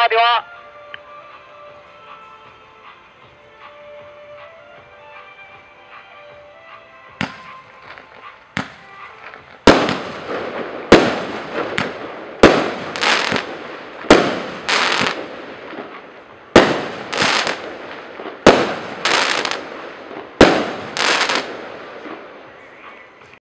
话对吧？